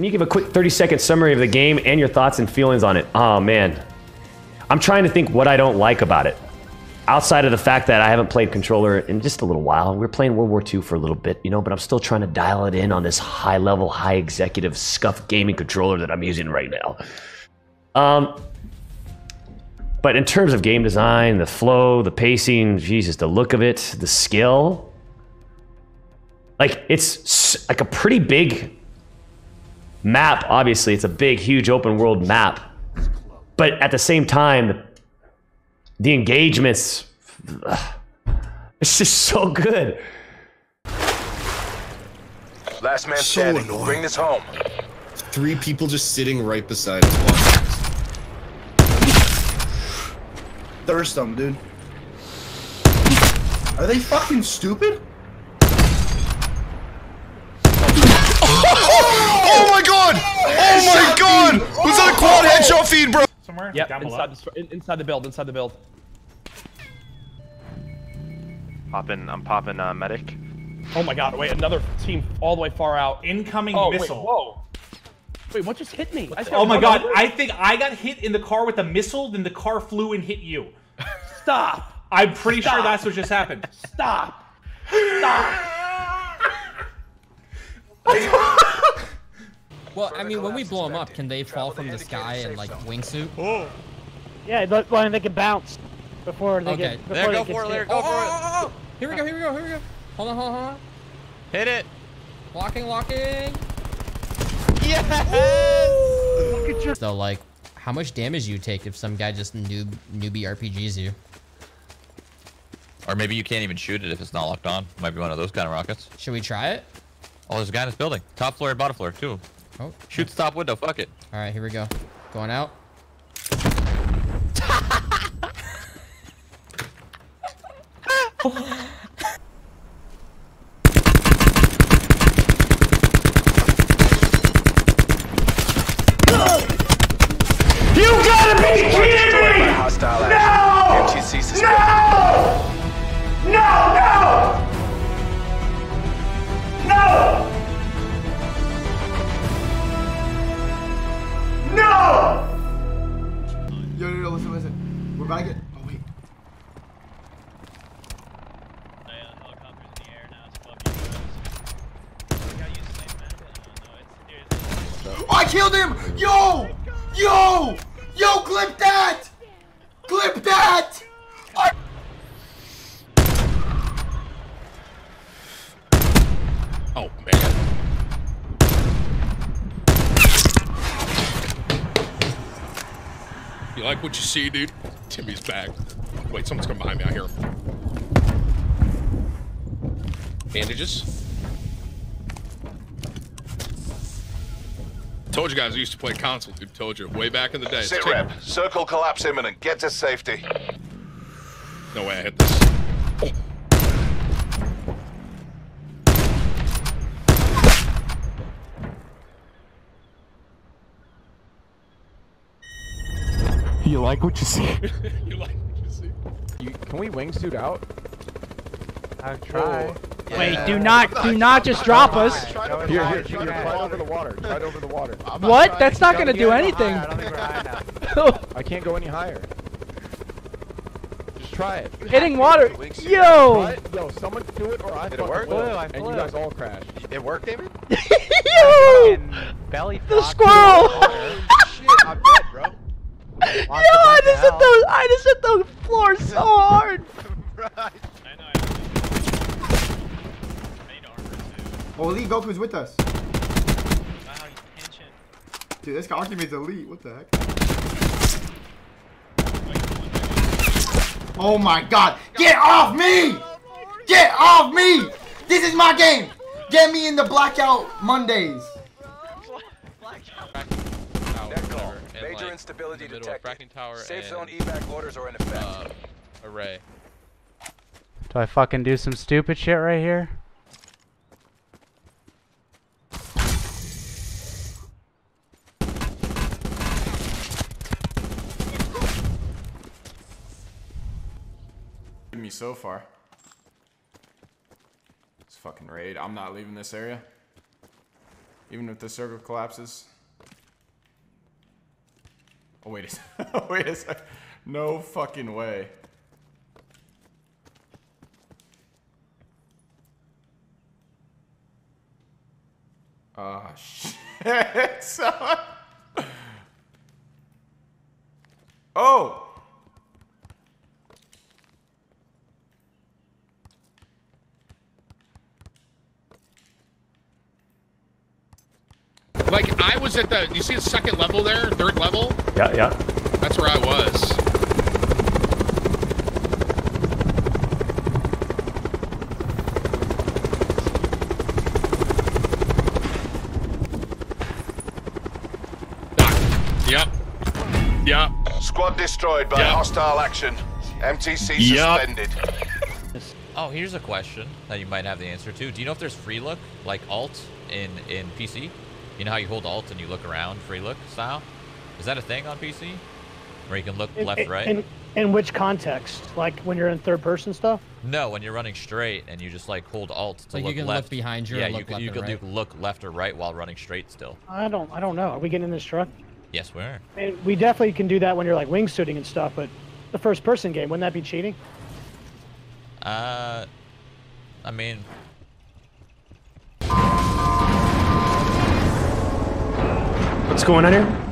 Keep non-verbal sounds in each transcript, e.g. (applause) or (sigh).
Can you give a quick 30 second summary of the game and your thoughts and feelings on it? Oh man. I'm trying to think what I don't like about it. Outside of the fact that I haven't played controller in just a little while. We are playing World War II for a little bit, you know, but I'm still trying to dial it in on this high level, high executive SCUF gaming controller that I'm using right now. Um, but in terms of game design, the flow, the pacing, Jesus, the look of it, the skill, like it's like a pretty big map. Obviously, it's a big, huge open world map. But at the same time, the engagements, (sighs) it's just so good. Last man so standing. Annoying. Bring this home. Three people just sitting right beside us (sighs) thirst them, dude. Are they fucking stupid? My god! Was that a quad headshot feed, bro? Somewhere? Yep, inside the, inside the build, inside the build. Popping, I'm popping uh, medic. Oh my god, wait, another team all the way far out. Incoming oh, missile. Wait, whoa. Wait, what just hit me? Oh my god, I think I got hit in the car with a missile, then the car flew and hit you. Stop! I'm pretty Stop. sure that's what just happened. Stop! Stop! (laughs) (laughs) (laughs) well, I mean, when we blow them up, can they fall from the sky and like wingsuit? Oh. Yeah, but well, they can bounce before they okay. get. Before there, go for it. There, go oh, for it. Oh, oh, here we go. Here we go. Here we go. Hold on. Hold on. Hold on. Hit it. Locking. Locking. Yes. So like, how much damage you take if some guy just noob newbie RPGs you? Or maybe you can't even shoot it if it's not locked on. Might be one of those kind of rockets. Should we try it? Oh, there's a guy in this building. Top floor and bottom floor, too. Oh. Shoots top window. Fuck it. All right, here we go. Going out. (laughs) Oh, oh, I killed him! Yo! Yo! Yo, clip that! Clip that! I oh, man. You like what you see, dude? Timmy's back. Wait, someone's coming behind me. I hear him. Bandages. Told you guys I used to play console, dude. Told you way back in the day. Sit rep. Circle collapse imminent. Get to safety. No way I hit this. You like what you see? (laughs) you like what you see? You, can we wingsuit out? I'll try. Yeah. Wait, do not, do not just drop us. Here, here, here, here, right over the water. Right over the water. What? That's not gonna do anything. (laughs) I can't go any higher. Just try it. Hitting water. Yo! Yo, someone do it or I Did it work? And you guys all crash. It worked, David? (laughs) Yo! Belly the squirrel! Shit, I bet, bro. Yo, I just hit those, I just hit the floor so hard. right. (laughs) Oh, Elite Goku's with us. Dude, this guy Archimede's elite. What the heck? Oh my god. Get off me! Get off me! This is my game! Get me in the blackout Mondays. Major like, instability detected. Safe zone evac orders are in effect. Uh, array. Do I fucking do some stupid shit right here? me so far. It's fucking raid. I'm not leaving this area. Even if the circle collapses. Oh, wait a second. (laughs) wait a second. No fucking way. Ah, (laughs) shit, son. Oh! Like I was at the, you see the second level there, third level? Yeah, yeah. That's where I was. Yep. Yep. Squad destroyed by Yep. hostile action. MTC Yep. suspended. Oh, here's a question that you might have the answer to. Do you know if there's free look, like alt, in, in PC? You know how you hold alt and you look around, free look style? Is that a thing on PC? Where you can look In- left, right? In, in which context? Like when you're in third person stuff? No, when you're running straight and you just like hold alt to Like you look can look left. behind you or Yeah, look you can, left you can right. look- look left or right while running straight still. I don't. I don't know. Are we getting in this truck? Yes, we are. And we definitely can do that when you're like wingsuiting and stuff. But the first person game, wouldn't that be cheating? Uh, I mean, What's going on here?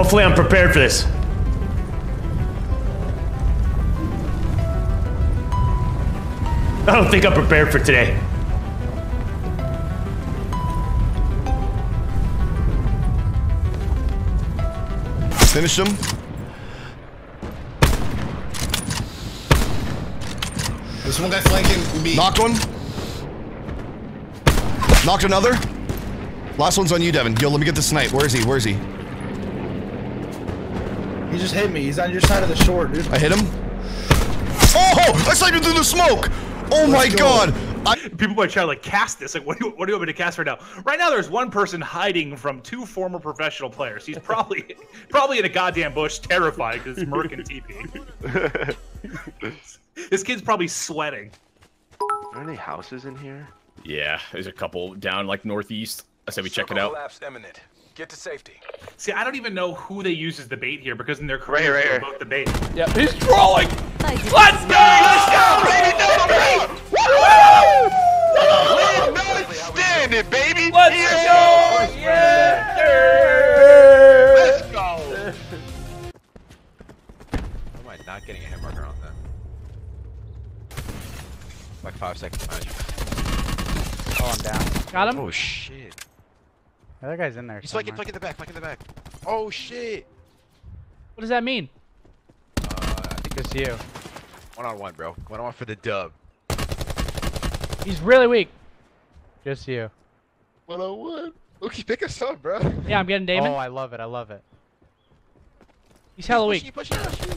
Hopefully, I'm prepared for this. I don't think I'm prepared for today. Finish him. There's one guy flanking me. Knocked one. Knocked another. Last one's on you, Devin. Yo, let me get the snipe. Where is he? Where is he? He just hit me. He's on your side of the shore, dude. I hit him. Oh! I sniped him through the smoke! Oh my god! People might try to like cast this. Like, what do you what do you want me to cast right now? Right now, there's one person hiding from two former professional players. He's probably (laughs) probably in a goddamn bush, terrified because it's Merc and TP. (laughs) this kid's probably sweating. Are there any houses in here? Yeah, there's a couple down like northeast. I said we check it out. Collapse imminent. Get to safety. See, I don't even know who they use as the bait here because in their career Right careers here, right they're here. both the bait. Yep, he's trolling. Let's go! Let's go, baby! Stand it, baby. Let's yeah. go! Yeah! Let's go. How am I not getting a hit marker on that? Like five seconds behind you. Oh, I'm down. Got him? Oh shit. The other guy's in there. He's flanking, somewhere. flanking the back, flanking the back. Oh shit. What does that mean? Uh, I think Just you. one on one, bro. One on one for the dub. He's really weak. Just you. One on one. Look, pick us up, bro. Yeah, I'm getting Damon. Oh, I love it. I love it. He's hella weak. Pushing, pushing,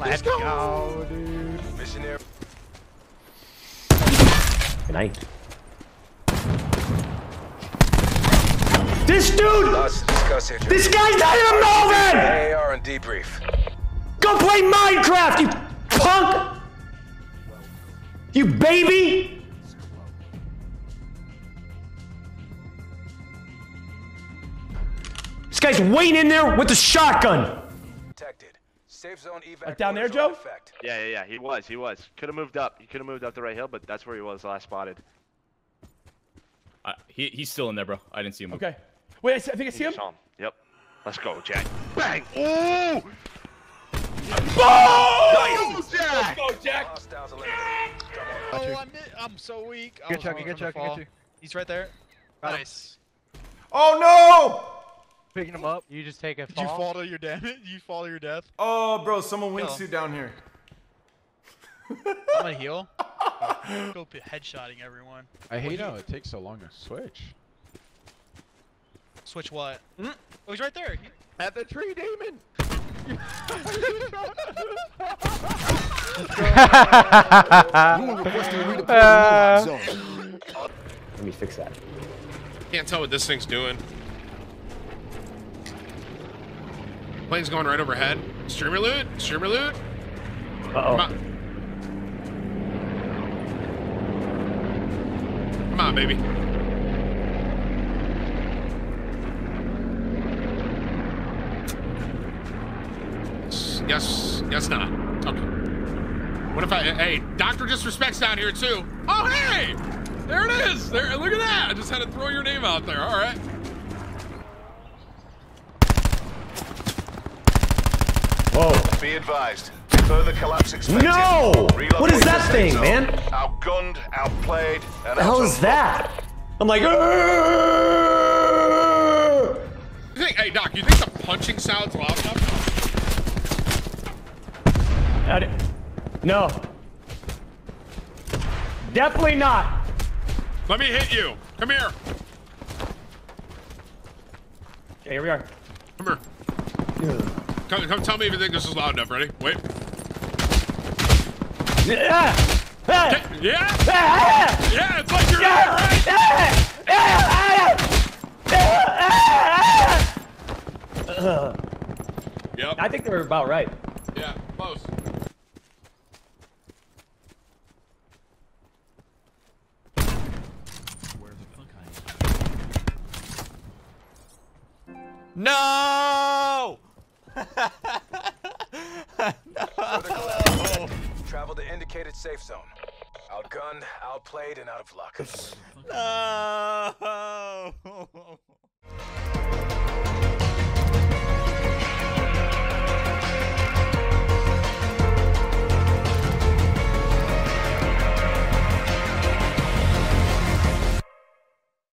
Let's go, dude. Missionary. Good night. This dude! Lots to discuss here. This guy's not even moving! AR and debrief. Go play Minecraft, you punk! You baby! This guy's waiting in there with a shotgun. Protected. Safe zone evac. Like down there, orders are in Joe? effect. Yeah, yeah, yeah. He was. He was. Could have moved up. He could have moved up the right hill, but that's where he was last spotted. Uh, he, he's still in there, bro. I didn't see him. move. Okay. Wait, I, see, I think I see him. Saw him. Yep. Let's go, Jack. Bang! Ooh! Boom! Jack! Let's go, Jack. Oh, I'm, I'm so weak. I Good was chuck, waiting good chuck, good fall. chuck. He's right there. Nice. Oh no! Picking him up. You just take a Did you fall. fall to your damage? (laughs) You fall to your death? Oh, bro, someone Kill wingsuit down here. I'm gonna (laughs) heal. Go headshotting everyone. I hate how it takes so long to switch. Switch what? Mm. Oh, he's right there. At the tree, Damon. (laughs) Uh. Let me fix that. Can't tell what this thing's doing. Plane's going right overhead. Streamer loot? Streamer loot? Uh-oh. Come on. Come on, baby. Yes, yes, not. Okay. What if I, hey, Dr. Disrespect's down here too. Oh, hey! There it is. There, look at that. I just had to throw your name out there. All right. Whoa. Be advised. Further collapse expected. No! Relocate What is that thing, zone. man? Outgunned, outplayed, and The hell is that? I'm like, You think, hey, Doc, you think the punching sound's loud enough? I no. Definitely not. Let me hit you. Come here. Okay, here we are. Come here. Come, come tell me if you think this is loud enough. Ready? Wait. Yeah. Okay, Yeah? Yeah, it's like you're there, right? Yep. I think they were about right. Yeah, close. No! (laughs) Travel to indicated safe zone. Outgunned, outplayed, and out of luck. No! (laughs)